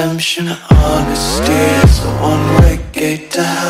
redemption Honesty is the one-way gate to hell.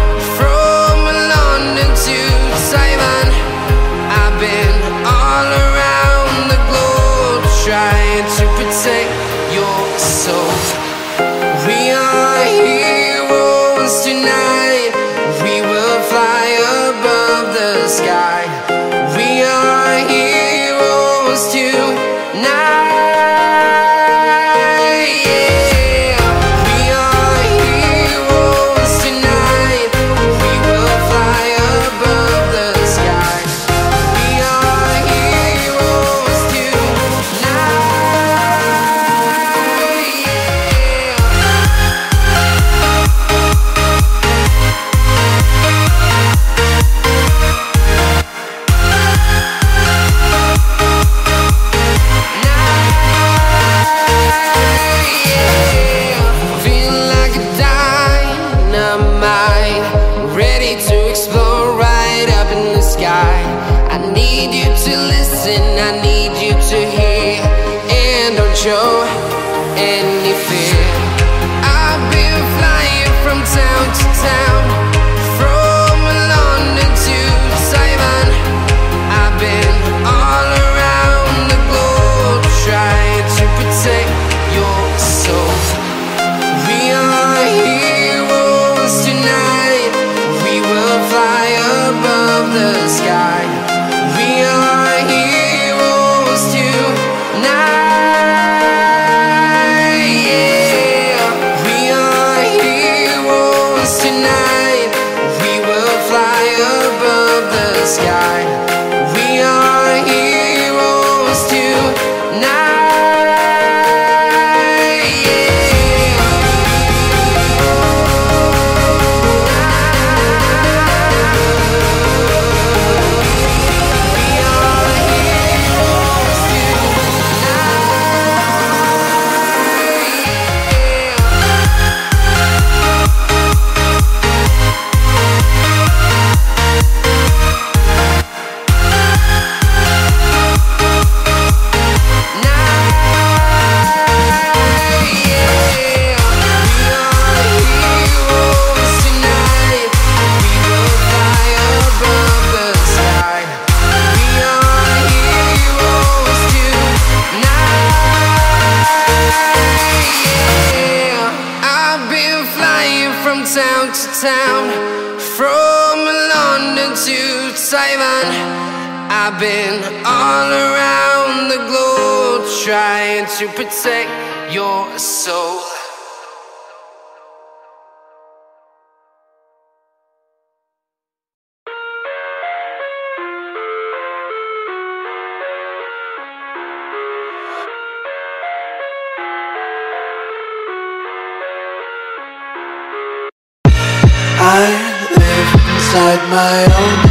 show. Taiwan. I've been all around the globe trying to protect your soul. I live inside my own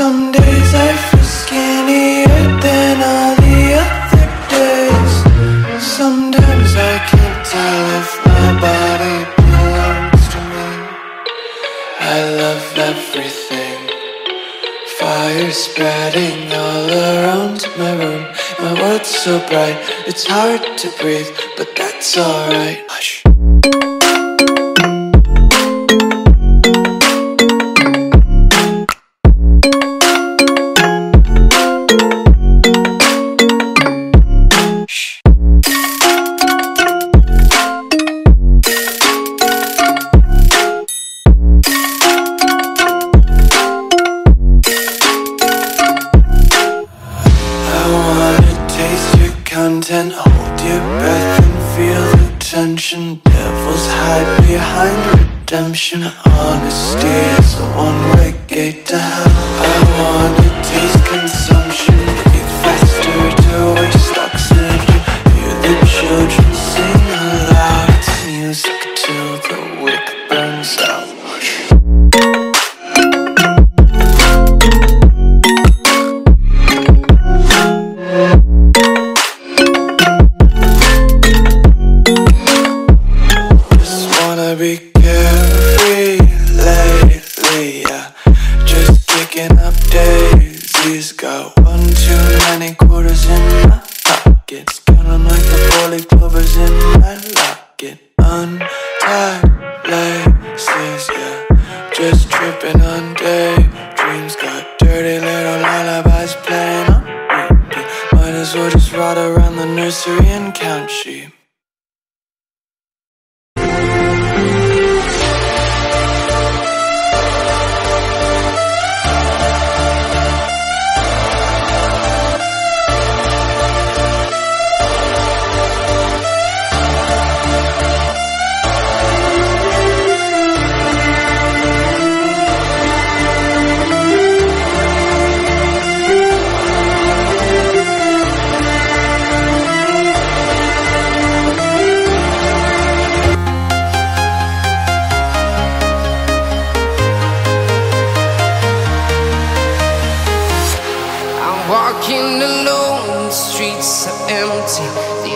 Some days I feel skinnier than all the other days. Sometimes I can't tell if my body belongs to me. I love everything. Fire spreading all around my room. My world's so bright, it's hard to breathe But that's alright